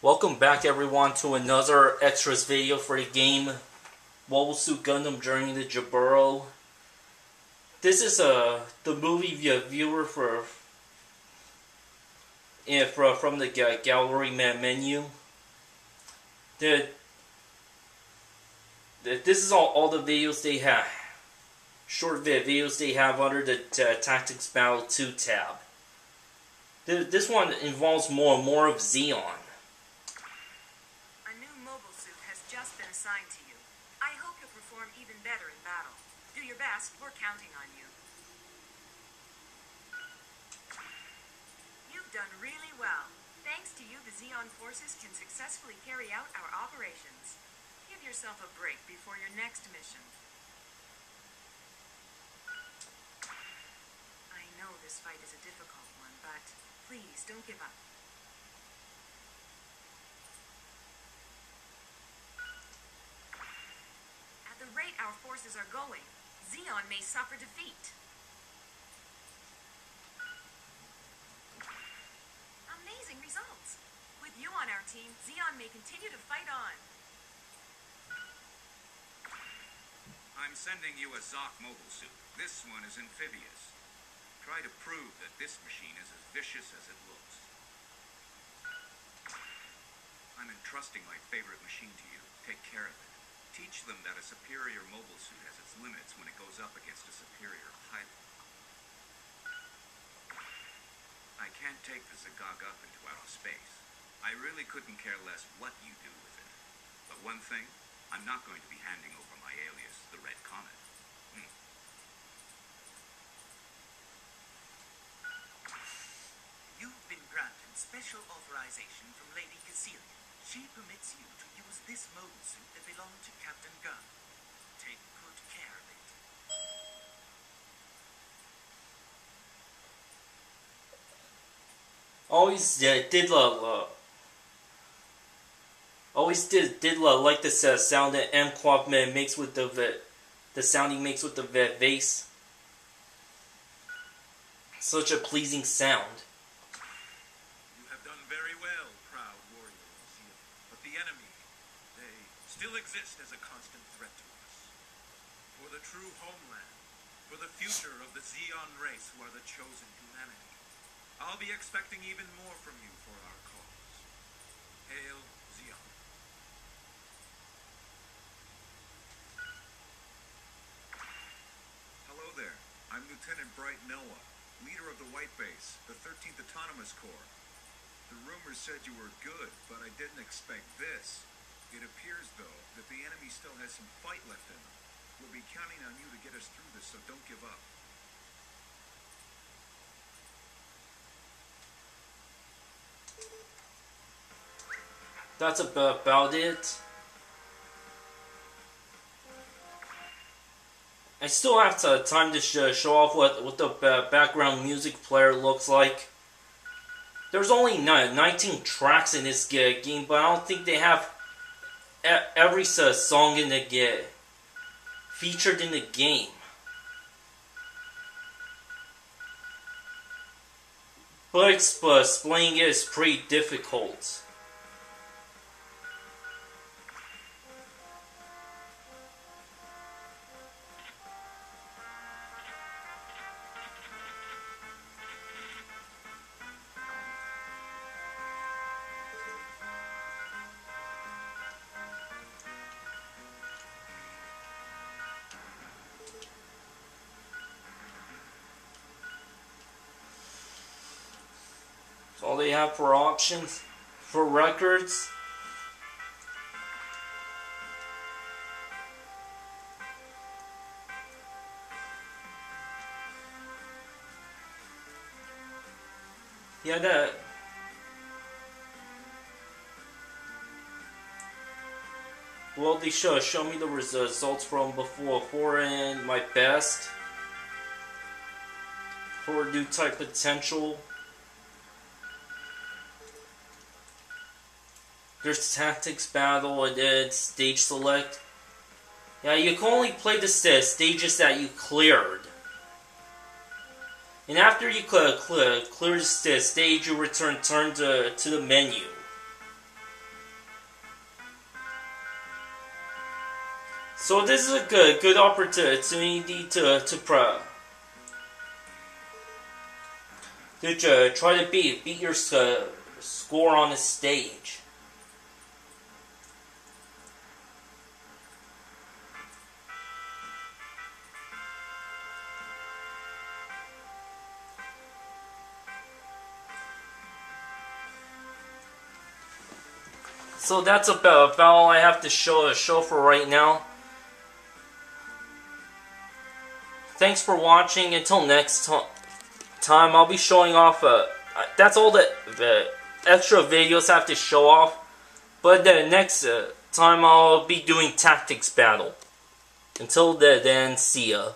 Welcome back everyone to another extras video for the game Mobile Suit Gundam Journey to Jaburo. This is uh, the movie via viewer for yeah, for, from the gallery menu. The, the, this is all, all the videos they have. Short videos they have under the uh, Tactics Battle 2 tab. The, this one involves more and more of Zeon. assigned to you. I hope you'll perform even better in battle. Do your best. We're counting on you. You've done really well. Thanks to you, the Zeon forces can successfully carry out our operations. Give yourself a break before your next mission. I know this fight is a difficult one, but please don't give up. our forces are going, Zeon may suffer defeat. Amazing results! With you on our team, Zeon may continue to fight on. I'm sending you a Zock mobile suit. This one is amphibious. Try to prove that this machine is as vicious as it looks. I'm entrusting my favorite machine to you. Take care of it. Teach them that a superior mobile suit has its limits when it goes up against a superior pilot. I can't take the Z'Gok up into outer space. I really couldn't care less what you do with it. But one thing, I'm not going to be handing over my alias, the Red Comet. Hmm. You've been granted special authorization from Lady Kycilia. She permits you to use this suit that belonged to Captain Gunn. Take good care of it. Always uh, did love. Uh, always did did love like the uh, sound that M Quapman makes with the the sound he makes with the bass. Such a pleasing sound. Still exist as a constant threat to us. For the true homeland, for the future of the Zeon race who are the chosen humanity, I'll be expecting even more from you for our cause. Hail Zeon. Hello there. I'm Lieutenant Bright Noa, leader of the White Base, the 13th Autonomous Corps. The rumors said you were good, but I didn't expect this. It appears, though, that the enemy still has some fight left in them. We'll be counting on you to get us through this, so don't give up. That's about it. I still have to, time to sh uh, show off what, what the uh, background music player looks like. There's only 19 tracks in this uh, game, but I don't think they have every uh, song in the game featured in the game. But playing it is pretty difficult. All they have for options for records. Yeah, that. Well, they show show me the results from before, for and my best for new type potential. There's tactics battle and then stage select. Yeah, you can only play the stages that you cleared. And after you clear, clear, clear the stage, you return turn to, to the menu. So this is a good good opportunity to to pro to try to beat beat your score on the stage. So that's about, about all I have to show a show for right now. Thanks for watching. Until next time, I'll be showing off. Uh, that's all the, the extra videos I have to show off. But the next uh, time, I'll be doing tactics battle. Until then, see ya.